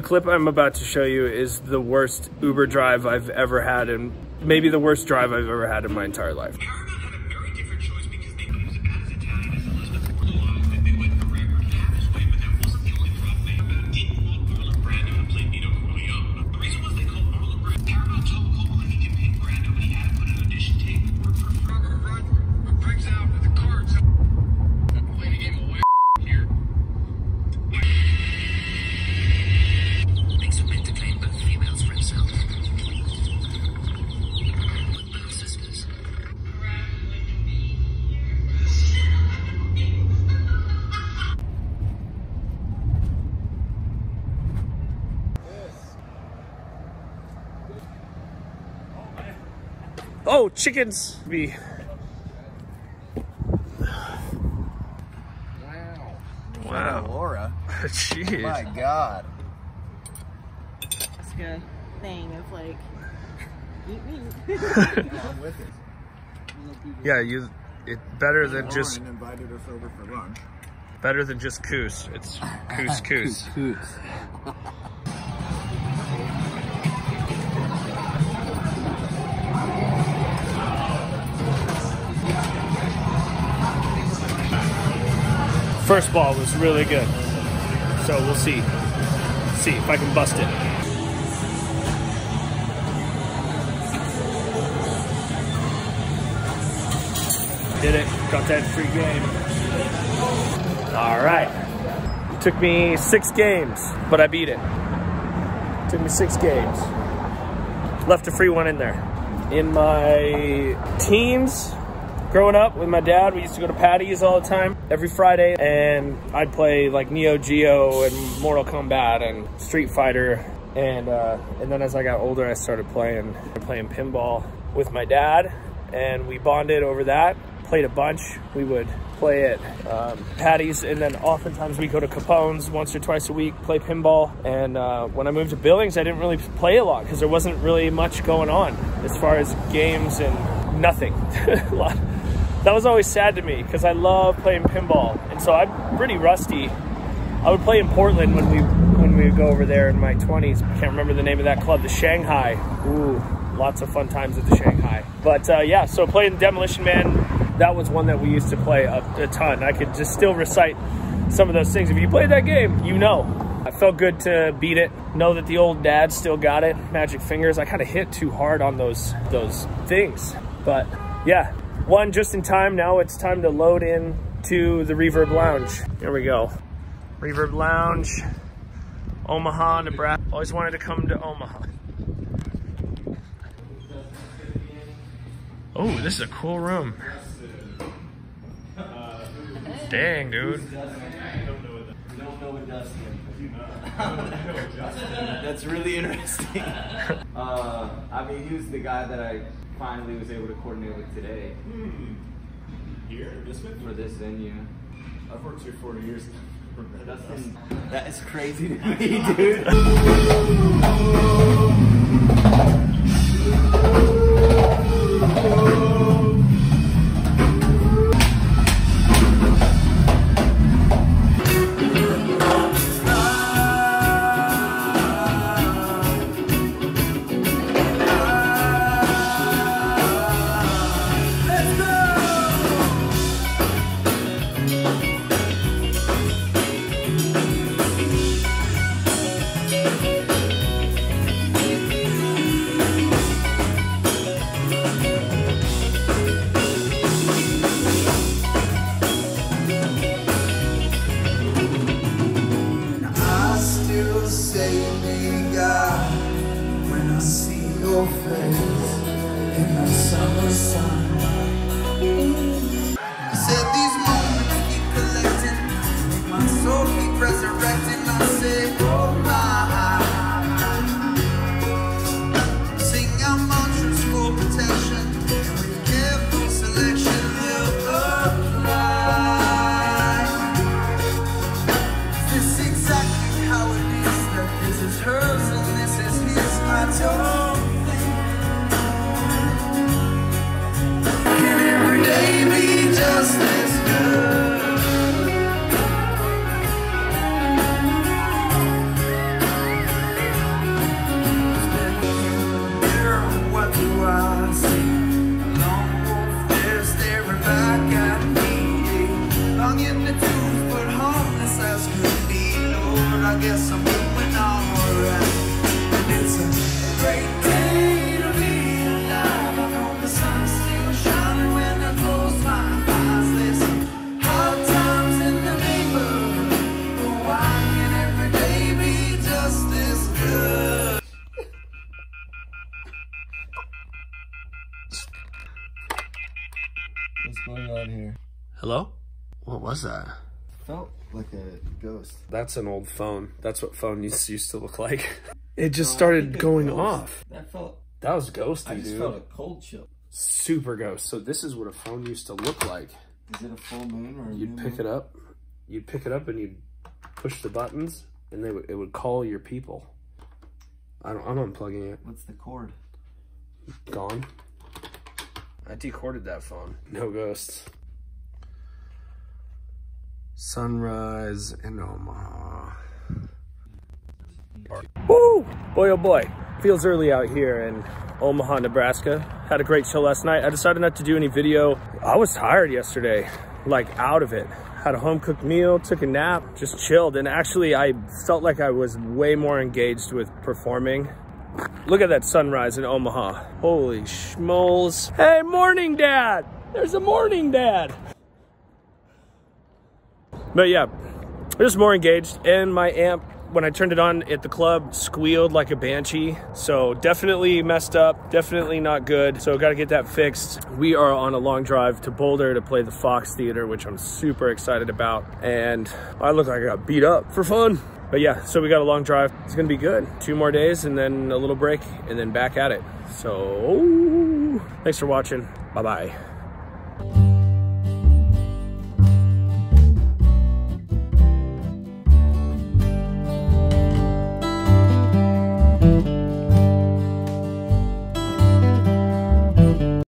The clip I'm about to show you is the worst Uber drive I've ever had and maybe the worst drive I've ever had in my entire life. Oh, chickens! Be Wow. Wow. Laura. Jeez. My God. It's a thing of like, eat meat. I'm with it. Yeah, you. It better than just invited us over for lunch. better than just coos. It's coos coos. First ball was really good, so we'll see. See if I can bust it. Did it. Got that free game. All right. Took me six games, but I beat it. Took me six games. Left a free one in there. In my teens, growing up with my dad, we used to go to Patty's all the time every Friday, and I'd play like Neo Geo and Mortal Kombat and Street Fighter. And uh, and then as I got older, I started playing playing pinball with my dad, and we bonded over that. Played a bunch. We would play at um, Patty's, and then oftentimes we go to Capone's once or twice a week, play pinball. And uh, when I moved to Billings, I didn't really play a lot because there wasn't really much going on as far as games and nothing. that was always sad to me because I love playing pinball, and so I'm pretty rusty. I would play in Portland when we when we would go over there in my 20s. I can't remember the name of that club, the Shanghai. Ooh, lots of fun times at the Shanghai. But uh, yeah, so playing Demolition Man, that was one that we used to play a, a ton. I could just still recite some of those things. If you played that game, you know. I felt good to beat it. Know that the old dad still got it. Magic fingers. I kind of hit too hard on those those things, but yeah, one just in time. Now it's time to load in to the Reverb Lounge. Here we go. Reverb Lounge, Omaha, Nebraska. Always wanted to come to Omaha. Oh, this is a cool room. Dang, dude. That's really interesting. uh, I mean, he was the guy that I finally was able to coordinate with today Here, this bit? for this venue. I've worked here 40 years. Dustin, that is crazy to me, dude. I guess I'm doing alright. And it's a great day to be alive. I know the sun's still shining when I close my eyes. There's some hard times in the neighborhood. But why can every day be just this good? What's going on here? Hello? What was that? Felt like a ghost. That's an old phone. That's what phone used, used to look like. It just started going off. That felt. That was ghosty, I just dude. felt a cold chill. Super ghost. So this is what a phone used to look like. Is it a full moon or a You'd pick moon? it up, you'd pick it up and you'd push the buttons and they would, it would call your people. I don't, I'm unplugging it. What's the cord? Gone. I decorded that phone. No ghosts. Sunrise in Omaha. Woo! Boy, oh boy. Feels early out here in Omaha, Nebraska. Had a great chill last night. I decided not to do any video. I was tired yesterday, like out of it. Had a home cooked meal, took a nap, just chilled. And actually, I felt like I was way more engaged with performing Look at that sunrise in Omaha. Holy schmoles. Hey, morning dad. There's a morning dad. But yeah, just more engaged. And my amp, when I turned it on at the club, squealed like a banshee. So definitely messed up, definitely not good. So got to get that fixed. We are on a long drive to Boulder to play the Fox Theater, which I'm super excited about. And I look like I got beat up for fun. But yeah, so we got a long drive. It's gonna be good. Two more days and then a little break and then back at it. So thanks for watching. Bye-bye.